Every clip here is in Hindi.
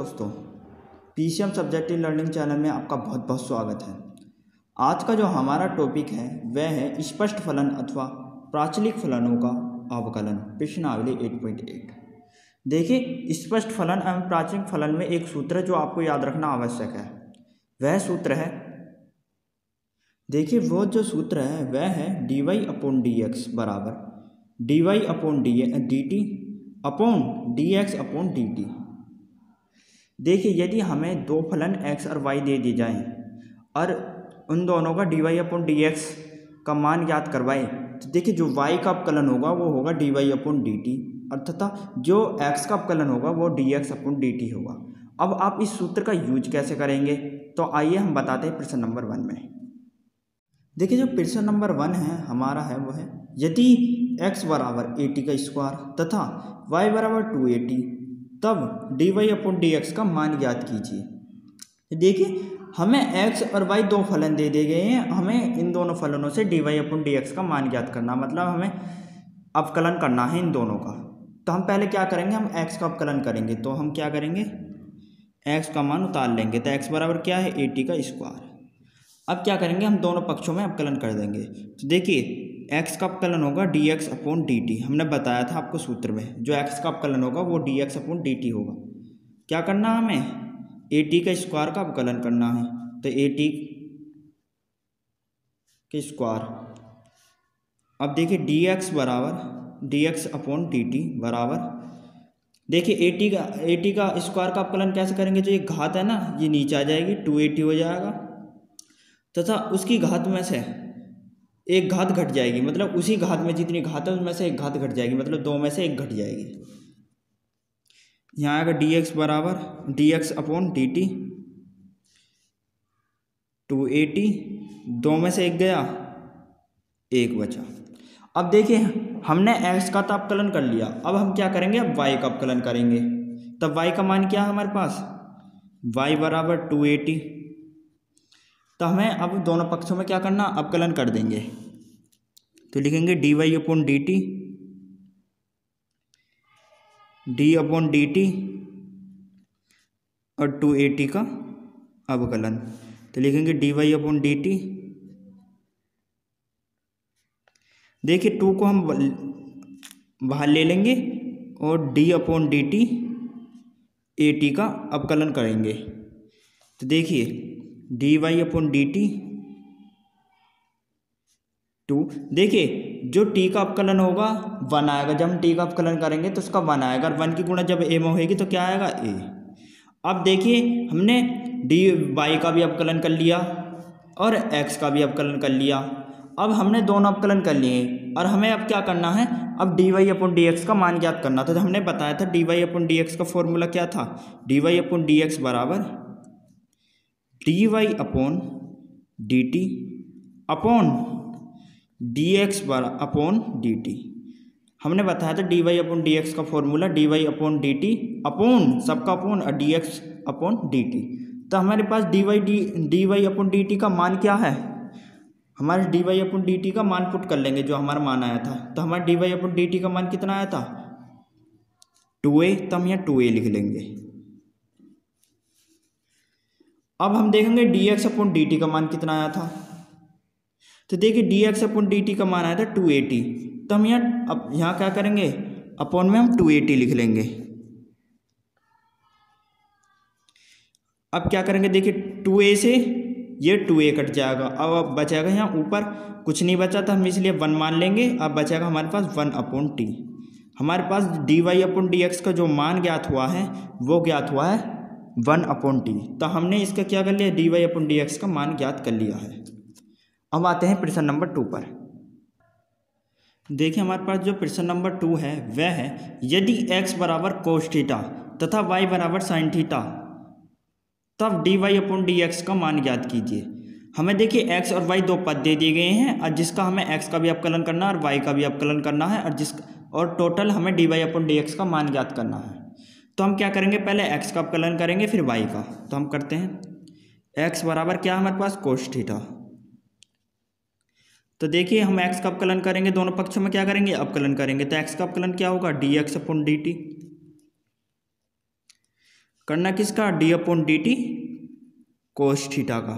दोस्तों P C M subject subjective learning channel में आपका बहुत बहुत स्वागत है। आज का जो हमारा टॉपिक है, वह है स्पष्ट फलन अथवा प्राचलिक फलनों का अवकलन, प्रश्नावली 8.8 देखिए, स्पष्ट फलन एवं प्राचलिक फलन में एक सूत्र जो आपको याद रखना आवश्यक है, वह सूत्र है, देखिए, वो जो सूत्र है, वह है d y upon d x बराबर d y upon d t upon d x upon d t देखिए, यदि हमें दो फलन एक्स और वाई दे दिए जाएँ, और उन दोनों का d y upon d x का मान याद करवाएँ तो देखिए जो वाई का अपकलन होगा, वो होगा d y upon d t और तथा जो एक्स का अपकलन होगा, वो d x upon d t होगा। अब आप इस सूत्र का यूज़ कैसे करेंगे? तो आइए हम बताते हैं प्रश्न नंबर वन में। देखिए, जो प्रश्न नंबर वन है, हमारा है, वो है, यदि x बराबर ए टी का स्क्वायर तथा y बराबर टी तब d y upon d x का मान ज्ञात कीजिए। देखिए, हमें x और y दो फलन दे दिए गए हैं, हमें इन दोनों फलनों से d y upon d x का मान ज्ञात करना मतलब हमें अवकलन करना है इन दोनों का। तो हम पहले क्या करेंगे, हम x का अवकलन करेंगे तो हम क्या करेंगे? x का मान उतार लेंगे तो x बराबर क्या है? ए टी का स्क्वायर अब क्या करेंगे, हम दोनों पक्षों में अवकलन कर देंगे। तो देखिए एक्स का अपकलन होगा d x upon d t हमने बताया था आपको सूत्र में, जो एक्स का अपकलन होगा वो d x upon d t होगा। क्या करना है हमें? ए टी का स्क्वायर का अपकलन करना है। तो ए टी के स्क्वायर अब देखिए डी एक्स बराबर d x upon d t बराबर। देखिए ए टी का ए टी का स्क्वायर का अपकलन कैसे करेंगे? जो ये घात है ना, ये नीचे आ जाएगी टू ए टी हो जाएगा। तथा तो उसकी घात में से एक घात घट जाएगी मतलब उसी घात में जितनी घात है उसमें से एक घात घट जाएगी मतलब दो में से एक घट जाएगी। यहाँ आएगा डी एक्स बराबर d x upon d t two a t दो में से एक गया, एक बचा। अब देखिए, हमने एक्स का तो अपकलन कर लिया, अब हम क्या करेंगे? अब वाई का अपकलन करेंगे। तब वाई का मान क्या है हमारे पास? वाई बराबर टू ए टी तो हमें अब दोनों पक्षों में क्या करना, अवकलन कर देंगे। तो लिखेंगे d y upon d t d upon d t और टू ए टी का अवकलन। तो लिखेंगे d y upon d t देखिए टू को हम बाहर ले लेंगे और d upon d t a t का अवकलन करेंगे। तो देखिए d y upon d t two देखिए, जो टी का अपकलन होगा वन आएगा। जब हम टी का अपकलन करेंगे तो उसका वन आएगा। और वन की गुणा जब ए में होगी तो क्या आएगा? ए अब देखिए, हमने डी वाई का भी अपकलन कर लिया और एक्स का भी अपकलन कर लिया। अब हमने दोनों अपकलन कर लिए और हमें अब क्या करना है? अब d y upon d x का मान ज्ञात करना। था तो हमने बताया था d y upon d x का फॉर्मूला क्या था? D y upon d x बराबर d y upon d t upon d x upon d t हमने बताया था d y upon d x का formula d y upon d t upon सबका अपॉन और d x upon d t तो हमारे पास d y d d y upon d t का मान क्या है? हमारे d y upon d t का मान पुट कर लेंगे जो हमारा मान आया था। तो हमारे d y upon d t का मान कितना आया था? टू ए तो हम यहाँ टू ए लिख लेंगे। अब हम देखेंगे d x upon d t का मान कितना आया था। तो देखिए d x upon d t का मान आया था टू ए टी तो हम यहाँ, अब यहाँ क्या करेंगे? अपॉन में हम टू ए टी लिख लेंगे। अब क्या करेंगे? देखिए टू ए से ये टू ए कट जाएगा। अब अब बचेगा यहाँ ऊपर। कुछ नहीं बचा था हम, इसलिए वन मान लेंगे। अब बचेगा हमारे पास वन अपॉन टी हमारे पास d y upon d x का जो मान ज्ञात हुआ है, वो ज्ञात हुआ है वन अपॉन टी। तो हमने इसका क्या कर लिया? D y upon d x का मान ज्ञात कर लिया है। अब आते हैं प्रश्न नंबर टू पर। देखिए, हमारे पास जो प्रश्न नंबर टू है, वह है, यदि एक्स बराबर कोस थीटा तथा वाई बराबर साइन थीटा तब d y upon d x का मान ज्ञात कीजिए। हमें देखिए एक्स और वाई दो पद दे दिए गए हैं, और जिसका हमें एक्स का भी अपकलन करना है और वाई का भी अपकलन करना है, और जिस, और टोटल हमें d y upon d x का मान ज्ञात करना है। तो हम क्या करेंगे? पहले एक्स का अपकलन करेंगे, फिर वाई का। तो हम करते हैं एक्स बराबर क्या हमारे पास? Cos theta. तो देखिए, हम एक्स का अपकलन करेंगे, दोनों पक्षों में क्या करेंगे? अपकलन करेंगे। तो एक्स का अपकलन क्या होगा? D x upon d t करना किसका? D upon d t cos theta का।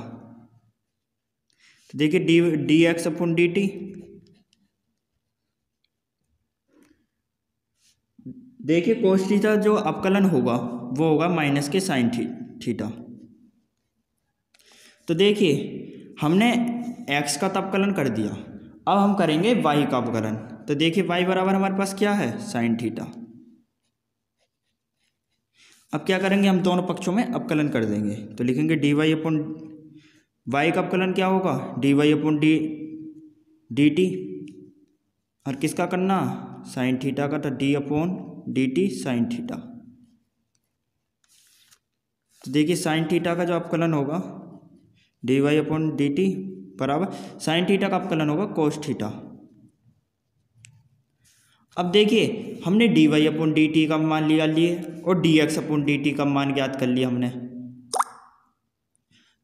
तो देखिए d d x upon d t देखिए कोस थीटा जो अपकलन होगा वो होगा माइनस के साइन थी, थीटा तो देखिए हमने एक्स का तपकलन कर दिया। अब हम करेंगे वाई का अपकलन। तो देखिए वाई बराबर हमारे पास क्या है? साइन थीटा अब क्या करेंगे? हम दोनों पक्षों में अपकलन कर देंगे। तो लिखेंगे डी वाई अपॉन वाई का अपकलन क्या होगा? D y upon d d t और किसका करना? साइन थीटा का तो d upon d t sine theta तो देखिए साइन थीटा का जो अपकलन होगा d y upon d t बराबर साइन थीटा का अपकलन होगा कोस थीटा अब देखिए, हमने d y upon d t का मान लिया, लिए, और d x upon d t का मान ज्ञात कर लिया हमने।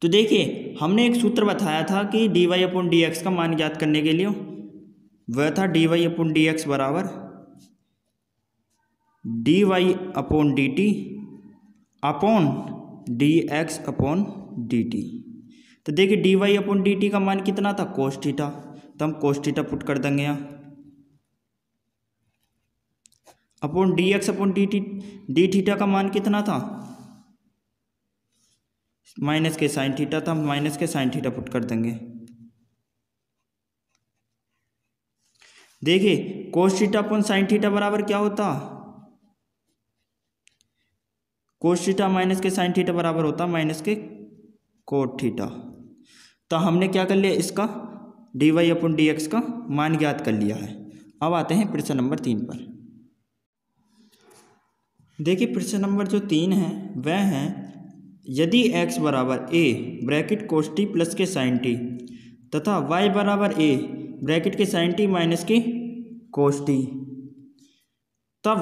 तो देखिए, हमने एक सूत्र बताया था कि d y upon d x का मान ज्ञात करने के लिए, वह था d y upon d x बराबर d y upon d t upon d x upon d t तो देखिए d y upon d t का मान कितना था? कोस थीटा तो हम कोस थीटा पुट कर देंगे यहाँ। Upon d x upon d t d theta का मान कितना था? माइनस के साइन थीटा था। हम माइनस के साइन थीटा पुट कर देंगे। देखिए cos theta upon sine theta बराबर क्या होता? कोस थीटा माइनस के साइन थीटा बराबर होता है माइनस के कोट थीटा तो हमने क्या कर लिया? इसका d y upon d x का मान ज्ञात कर लिया है। अब आते हैं प्रश्न नंबर तीन पर। देखिए, प्रश्न नंबर जो तीन है, वह है, यदि x बराबर a bracket cos t plus के साइन टी तथा y बराबर ए ब्रैकेट के साइन टी माइनस के कोस टी तब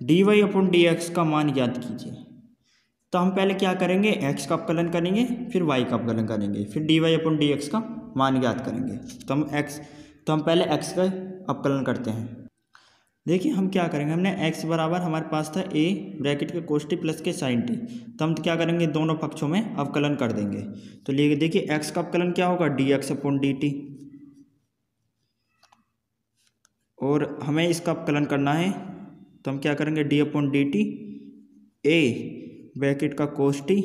d y upon d x का मान ज्ञात कीजिए। तो हम पहले क्या करेंगे? x का अपकलन करेंगे, फिर y का अपकलन करेंगे, फिर d y upon d x का मान ज्ञात करेंगे। तो हम x तो हम पहले x का अपकलन करते हैं। देखिए हम क्या करेंगे? हमने x बराबर हमारे पास था a bracket K cos T plus K sine T तो हम क्या करेंगे? दोनों पक्षों में अवकलन कर देंगे। तो लिए देखिए x का अवकलन क्या होगा? D x upon d t और हमें इसका अवकलन करना है तो हम क्या करेंगे? D upon d t a bracket का कोष्टी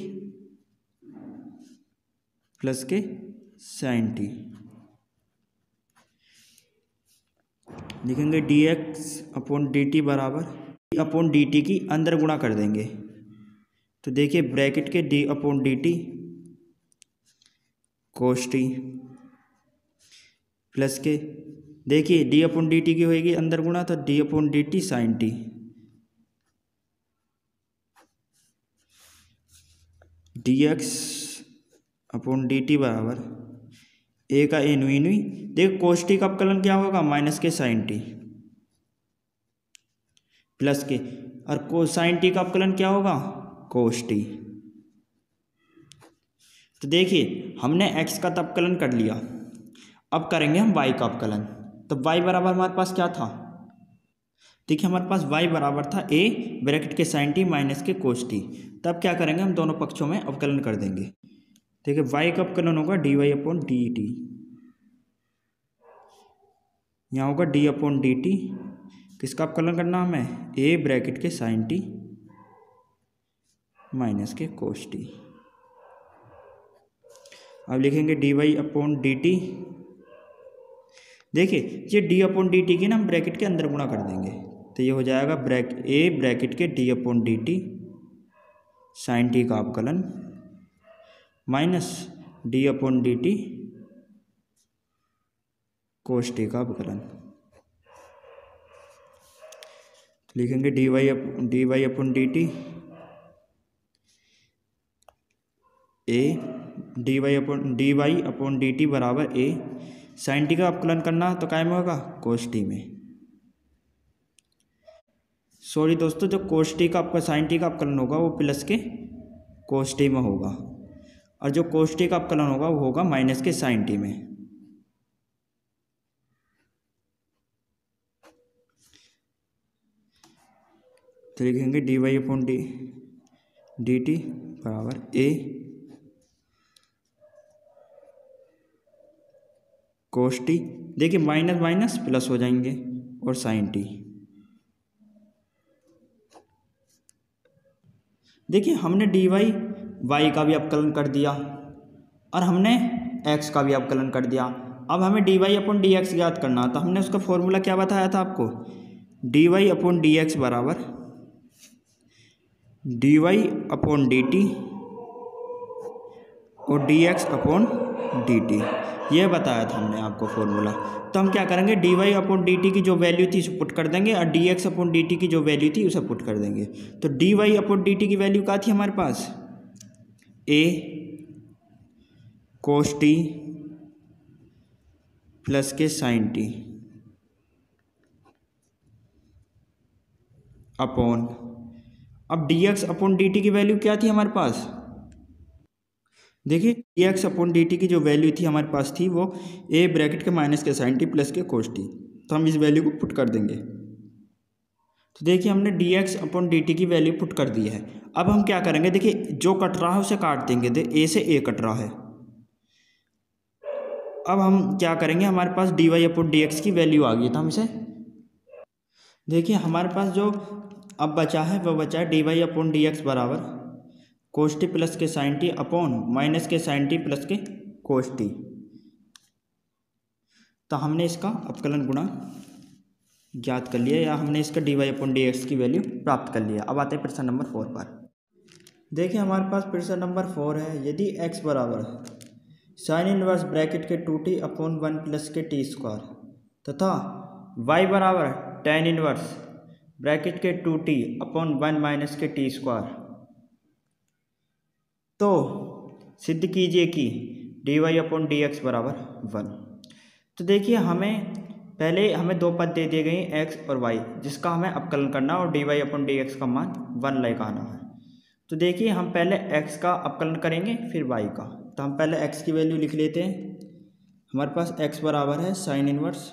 प्लस के साइन टी लिखेंगे d x upon d t बराबर डी अपॉन डी टी की अंदर गुणा कर देंगे। तो देखिए ब्रैकेट के d upon d t cos t plus के देखिए डी अपॉन डी टी की होएगी अंदर गुणा तो d upon d t sine t d x upon d t बराबर ए का ए नुई नुई देखो कोस टी का अपकलन क्या होगा? माइनस के साइन टी प्लस के और को साइन टी का अपकलन क्या होगा? कोस टी तो देखिए, हमने एक्स का तपकलन कर लिया। अब करेंगे हम वाई का अपकलन। तो वाई बराबर हमारे पास क्या था? देखिए, हमारे पास वाई बराबर था ए ब्रैकेट के साइन टी माइनस के कोस टी तब क्या करेंगे, हम दोनों पक्षों में अवकलन कर देंगे। देखिए वाई का अवकलन होगा d y upon d t यहाँ होगा डी अपॉन डी टी किसका अवकलन करना हमें? ए ब्रैकेट के साइन टी माइनस के कोस टी अब लिखेंगे d y upon d t देखिए, ये डी अपॉन डी टी की ना हम ब्रैकेट के अंदर गुणा कर देंगे। तो ये हो जाएगा ब्रैक ए ब्रैकेट के d upon d t sine t का अपकलन minus d upon d t cos t का अपकलन। लिखेंगे d y d y upon d t a d y upon d y upon d t बराबर ए साइन टी का अपकलन करना तो काय में होगा कोस टी में। सॉरी दोस्तों, जो कोस का आपका साइन टी का अपकलन होगा वो प्लस के कोस टी में होगा। और जो कोस का अपकलन होगा वो होगा माइनस के साइन टी में। तो लिखेंगे d y upon d d t बराबर ए कोस टी देखिए माइनस माइनस प्लस हो जाएँगे और साइन टी देखिए हमने डी वाई वाई का भी अवकलन कर दिया और हमने एक्स का भी अवकलन कर दिया। अब हमें d y upon d x याद करना तो हमने उसका फॉर्मूला क्या बताया था आपको? D y upon d x बराबर d y upon d t और d x upon d t ये बताया था हमने आपको फॉर्मूला तो हम क्या करेंगे? D y upon d t की जो वैल्यू थी उसे पुट कर देंगे और d x upon d t की जो वैल्यू थी उसे पुट कर देंगे। तो d y upon d t की वैल्यू क्या थी हमारे पास? ए कोस टी प्लस के साइन टी अपॉन अब d x upon d t की वैल्यू क्या थी हमारे पास? देखिए d x upon d t की जो वैल्यू थी हमारे पास थी वो ए ब्रैकेट के माइनस के साइन टी प्लस के कोस टी तो हम इस वैल्यू को पुट कर देंगे। तो देखिए, हमने d x upon d t की वैल्यू पुट कर दी है। अब हम क्या करेंगे? देखिए, जो कट रहा है उसे काट देंगे। दे ए से ए कट रहा है। अब हम क्या करेंगे? हमारे पास d y upon d x की वैल्यू आ गई तो हम इसे, देखिए, हमारे पास जो अब बचा है वह बचा है d y upon d x बराबर। कोस टी प्लस के साइन टी अपॉन माइनस के साइन टी प्लस के कोष्टी। तो हमने इसका अपकलन गुणा ज्ञात कर लिया या हमने इसका d y upon d x की वैल्यू प्राप्त कर लिया। अब आते हैं प्रश्न नंबर फोर पर। देखिए हमारे पास प्रश्न नंबर फोर है। यदि एक्स बराबर साइन इनवर्स ब्रैकेट के two t upon one plus के टी स्क्वायर तथा वाई बराबर टेन इनवर्स ब्रैकेट के two t upon one minus के टी स्क्वायर तो सिद्ध कीजिए कि d y upon d x बराबर वन। तो देखिए हमें पहले हमें दो पद दे दिए गए एक्स और वाई जिसका हमें अपकलन करना और d y upon d x का मान वन लगाना है। तो देखिए हम पहले एक्स का अपकलन करेंगे, फिर वाई का। तो हम पहले एक्स की वैल्यू लिख लेते हैं। हमारे पास एक्स बराबर है sine inverse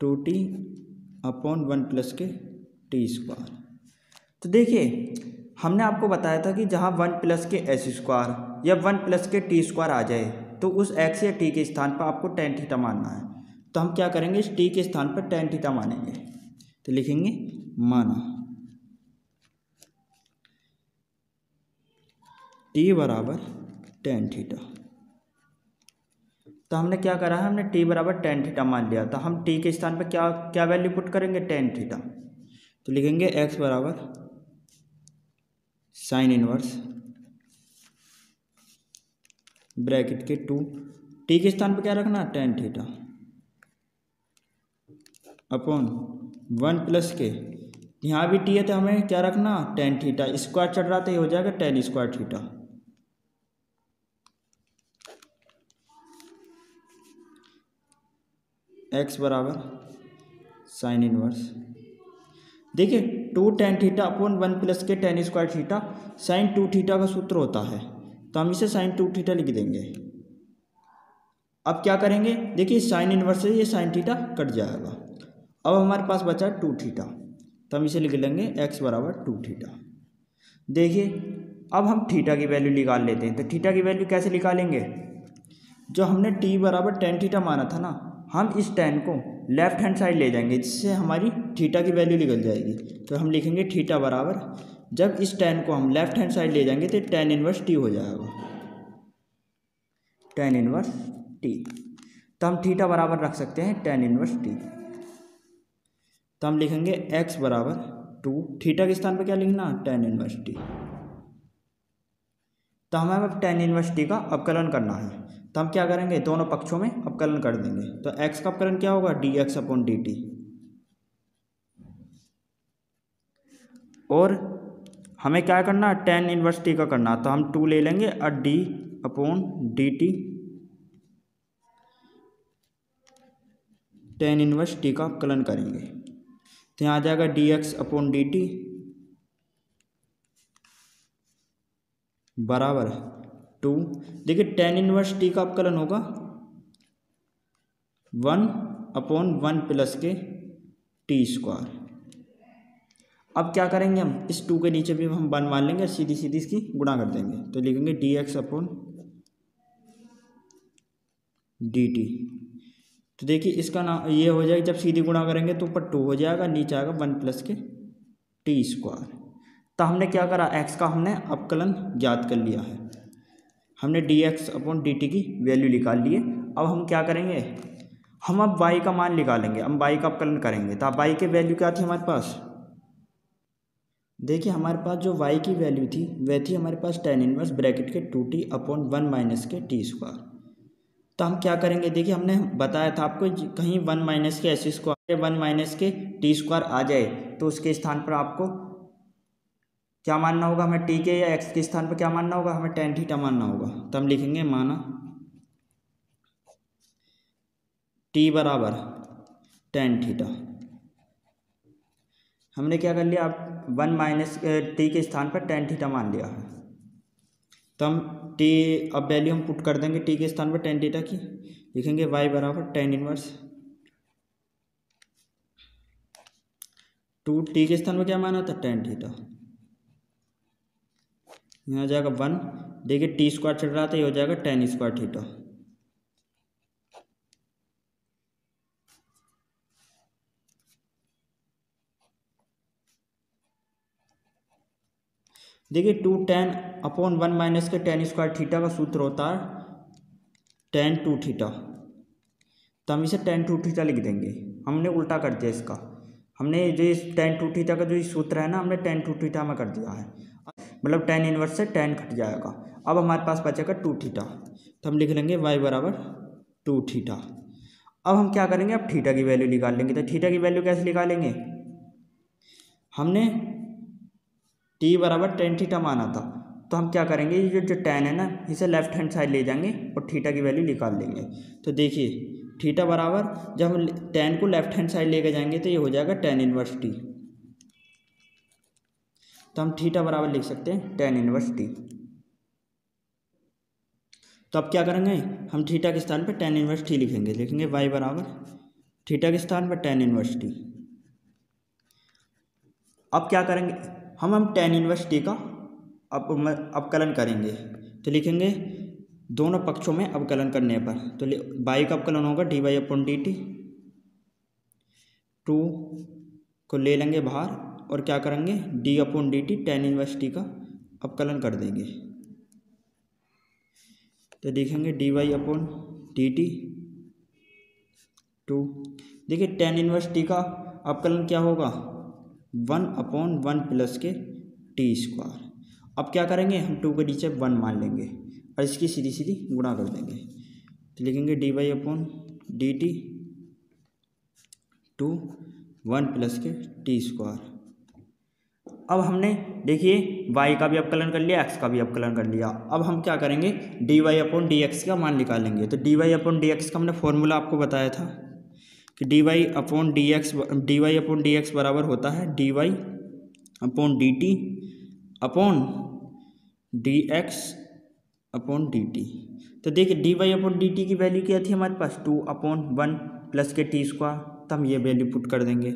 two t upon one plus के टी स्क्वायर तो देखिए, हमने आपको बताया था कि जहाँ वन प्लस के एस स्क्वायर या वन प्लस के टी स्क्वायर आ जाए तो उस एक्स या टी के स्थान पर आपको टेन थीटा मानना है। तो हम क्या करेंगे? इस टी के स्थान पर टेन थीटा मानेंगे। तो लिखेंगे माना टी बराबर टेन थीटा। तो हमने क्या करा है? हमने टी बराबर टेन थीटा मान लिया। तो हम टी के स्थान पर क्या क्या वैल्यू पुट करेंगे? Tan theta. तो लिखेंगे एक्स बराबर साइन इनवर्स ब्रैकेट के टू। टी के स्थान पर क्या रखना tan theta. Upon one plus के। यहाँ भी टी है तो हमें क्या रखना? Tan theta. स्क्वायर चढ़ रहा था ये हो जाएगा टेन स्क्वायर थीटा। एक्स बराबर साइन इनवर्स। देखिए two tan theta upon one plus के tan square theta sine two theta का सूत्र होता है। तो हम इसे साइन टू थीटा लिख देंगे। अब क्या करेंगे? देखिए साइन इनवर्स से ये साइन थीटा कट जाएगा। अब हमारे पास बचा टू थीटा तो हम इसे लिख लेंगे एक्स बराबर टू थीटा देखिए, अब हम थीटा की वैल्यू निकाल लेते हैं। तो थीटा की वैल्यू कैसे निकालेंगे? जो हमने टी बराबर टेन थीटा माना था ना, हम इस टेन को लेफ़्ट हैंड साइड ले जाएँगे, जिससे हमारी थीटा की वैल्यू निकल जाएगी। तो हम लिखेंगे थीटा बराबर, जब इस टेन को हम लेफ़्ट हैंड साइड ले जाएँगे तो टेन इनवर्स टी हो जाएगा। टेन इनवर्स टी तो हम थीटा बराबर रख सकते हैं टेन इनवर्स टी तो हम लिखेंगे एक्स बराबर टू थीटा के स्थान पर क्या लिखना? टेन इनवर्स टी तो हमें अब टेन इनवर्स टी का अवकलन करना है। तो हम क्या करेंगे? दोनों पक्षों में अपकलन कर देंगे। तो एक्स का अपकलन क्या होगा? D x upon d t और हमें क्या करना है? टेन इनवर्स टी का करना तो हम टू ले लेंगे। और d upon d t tan inverse t का अपकलन करेंगे। तो यहाँ आ जाएगा d x upon d t बराबर टू। देखिए टेन इनवर्स टी का अपकलन होगा। वन अपॉन वन प्लस के टी स्क्वायर। अब क्या करेंगे हम? इस टू के नीचे भी हम वन मान लेंगे सीधी सीधी इसकी गुणा कर देंगे। तो लिखेंगे d x upon d t तो देखिए, इसका नाम ये हो जाएगा, जब सीधी गुणा करेंगे तो ऊपर टू हो जाएगा, नीचे आएगा वन प्लस के टी स्क्वायर। तो हमने क्या करा? एक्स का हमने अपकलन ज्ञात कर लिया है। हमने d x upon d t की वैल्यू निकाल ली है। अब हम क्या करेंगे? हम अब वाई का मान निकालेंगे। हम वाई का अपकलन करेंगे। तो वाई की वैल्यू क्या थी हमारे पास? देखिए, हमारे पास जो वाई की वैल्यू थी, वह थी हमारे पास टेन इनवर्स ब्रैकेट के two t upon one minus के टी स्क्वायर तो हम क्या करेंगे? देखिए, हमने बताया था आपको कहीं वन माइनस के एस स्क्वायर वन माइनस के टी स्क्वायर आ जाए तो उसके स्थान पर आपको क्या मानना होगा हमें टी के या एक्स के स्थान पर क्या मानना होगा? हमें टेन थीटा मानना होगा। तो हम लिखेंगे माना टी बराबर टेन थीटा हमने क्या कर लिया? अब वन माइनस टी के स्थान पर टेन थीटा मान लिया है। तो हम टी अब वैल्यू हम पुट कर देंगे टी के स्थान पर टेन थीटा की। लिखेंगे वाई बराबर टेन इनवर्स टू टी के स्थान पर क्या माना था? टेन थीटा यहाँ जाएगा वन। देखिए टी स्क्वायर चल रहा था, ये हो जाएगा टेन स्क्वायर थीटा। देखिए two tan upon one minus के टेन स्क्वायर थीटा का सूत्र होता है टेन टू थीटा। तो हम इसे टेन टू थीटा लिख देंगे। हमने उल्टा कर दिया इसका। हमने जो इस टेन टू थीटा का जो सूत्र है ना, हमने टेन टू थीटा में कर दिया है। मतलब टेन इनवर्स से टेन कट जाएगा। अब हमारे पास बचेगा टू थीटा तो हम लिख लेंगे वाई बराबर टू थीटा अब हम क्या करेंगे? अब थीटा की वैल्यू निकाल लेंगे। तो थीटा की वैल्यू कैसे निकालेंगे? हमने टी बराबर टेन थीटा माना था। तो हम क्या करेंगे? ये जो जो टेन है ना, इसे लेफ़्ट हैंड साइड ले जाएँगे और थीटा की वैल्यू निकाल लेंगे। तो देखिए थीटा बराबर जब हम टेन को लेफ़्ट हैंड साइड लेके जाएँगे तो ये हो जाएगा टेन इनवर्स टी तो हम थीटा बराबर लिख सकते हैं टेन इनवर्स टी तो अब क्या करेंगे? हम थीटा के स्थान पर टेन इनवर्स टी लिखेंगे। लिखेंगे वाई बराबर थीटा के स्थान पर टेन इनवर्स टी अब क्या करेंगे? हम हम टेन इनवर्स टी का अब अवकलन करेंगे। तो लिखेंगे दोनों पक्षों में अवकलन करने पर। तो बाई का अवकलन होगा d y upon d t two को ले लेंगे बाहर। और क्या करेंगे? D upon d t tan inverse t का अवकलन कर देंगे। तो देखेंगे d y upon d t two देखिए टेन इनवर्स टी का अवकलन क्या होगा? वन अपॉन वन प्लस के टी स्क्वायर अब क्या करेंगे? हम टू के नीचे वन मान लेंगे और इसकी सीधी सीधी गुणा कर देंगे। तो लिखेंगे d y upon d t two one plus के टी स्क्वायर अब हमने, देखिए, y का भी अपकलन कर लिया, x का भी अपकलन कर लिया। अब हम क्या करेंगे? D y upon d x का मान निकालेंगे तो d y upon d x का हमने फॉर्मूला आपको बताया था कि d y upon d x d y upon d x बराबर होता है d y upon d t upon d x upon d t तो देखिए d y upon d t की वैल्यू क्या थी हमारे पास? Two upon one plus k t square तो हम ये वैल्यू पुट कर देंगे।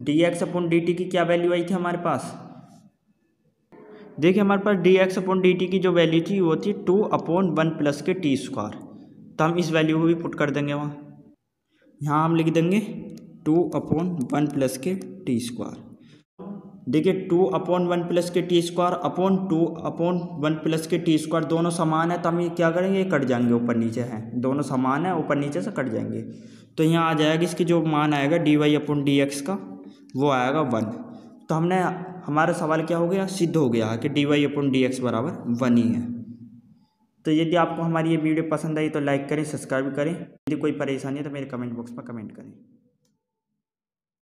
D x upon d t की क्या वैल्यू आई थी हमारे पास? देखिए, हमारे पास d x upon d t की जो वैल्यू थी, वो थी two upon one plus k t square तो हम इस वैल्यू को भी पुट कर देंगे वहाँ। यहाँ हम लिख देंगे two upon one plus k t square देखिए two upon one plus k t square upon two upon one plus k t square दोनों समान है तो हम ये क्या करेंगे? कट जाएँगे ऊपर नीचे हैं। दोनों समान है, ऊपर नीचे से कट जाएँगे। तो यहाँ आ जाएगा इसकी जो मान आएगा d y upon d x का। वो आएगा वन। तो हमने, हमारा सवाल क्या हो गया? सिद्ध हो गया कि d y upon d x बराबर वन ही है। तो यदि आपको हमारी ये वीडियो पसंद आई तो लाइक करें, सब्सक्राइब करें। यदि कोई परेशानी है तो मेरे कमेंट बॉक्स में कमेंट करें।